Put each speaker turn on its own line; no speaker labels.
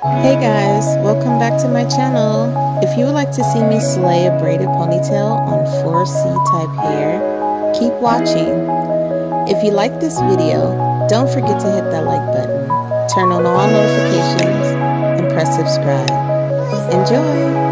Hey guys, welcome back to my channel. If you would like to see me slay a braided ponytail on 4C type hair, keep watching. If you like this video, don't forget to hit that like button, turn on all notifications, and press subscribe. Enjoy!